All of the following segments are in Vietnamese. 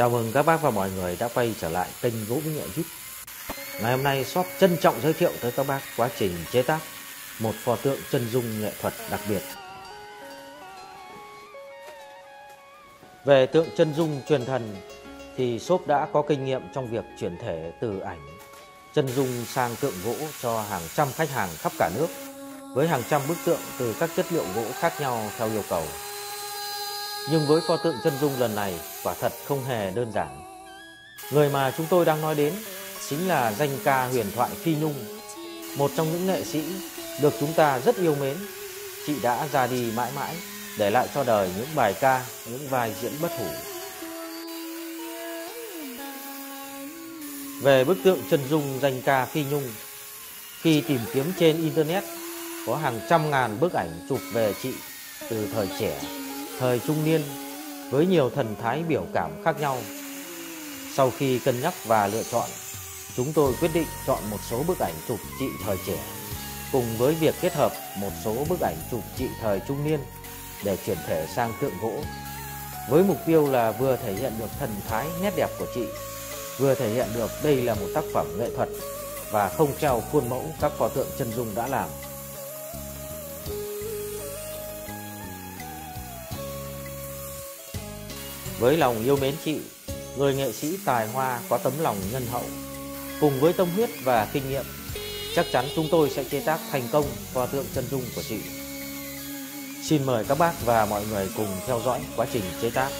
Chào mừng các bác và mọi người đã quay trở lại kênh Gỗ Vĩnh Nghệ VIP. Ngày hôm nay shop trân trọng giới thiệu tới các bác quá trình chế tác một pho tượng chân dung nghệ thuật đặc biệt. Về tượng chân dung truyền thần thì shop đã có kinh nghiệm trong việc chuyển thể từ ảnh chân dung sang tượng gỗ cho hàng trăm khách hàng khắp cả nước, với hàng trăm bức tượng từ các chất liệu gỗ khác nhau theo yêu cầu. Nhưng với pho tượng chân dung lần này quả thật không hề đơn giản. Người mà chúng tôi đang nói đến chính là danh ca huyền thoại Phi Nhung, một trong những nghệ sĩ được chúng ta rất yêu mến. Chị đã ra đi mãi mãi, để lại cho đời những bài ca, những vai diễn bất hủ. Về bức tượng chân dung danh ca Phi Nhung, khi tìm kiếm trên Internet, có hàng trăm ngàn bức ảnh chụp về chị từ thời trẻ thời trung niên với nhiều thần thái biểu cảm khác nhau. Sau khi cân nhắc và lựa chọn, chúng tôi quyết định chọn một số bức ảnh chụp chị thời trẻ cùng với việc kết hợp một số bức ảnh chụp chị thời trung niên để chuyển thể sang tượng gỗ. Với mục tiêu là vừa thể hiện được thần thái nét đẹp của chị, vừa thể hiện được đây là một tác phẩm nghệ thuật và không theo khuôn mẫu các pho tượng chân dung đã làm. Với lòng yêu mến chị, người nghệ sĩ tài hoa có tấm lòng nhân hậu, cùng với tâm huyết và kinh nghiệm, chắc chắn chúng tôi sẽ chế tác thành công pho tượng chân dung của chị. Xin mời các bác và mọi người cùng theo dõi quá trình chế tác.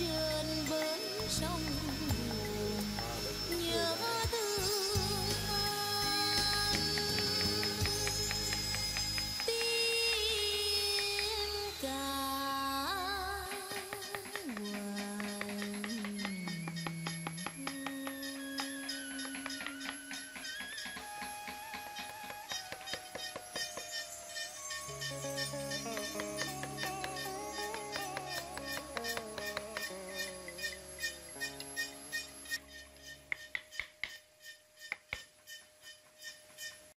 Trên bến sông buồn nhớ thương anh. Tiếng hoài.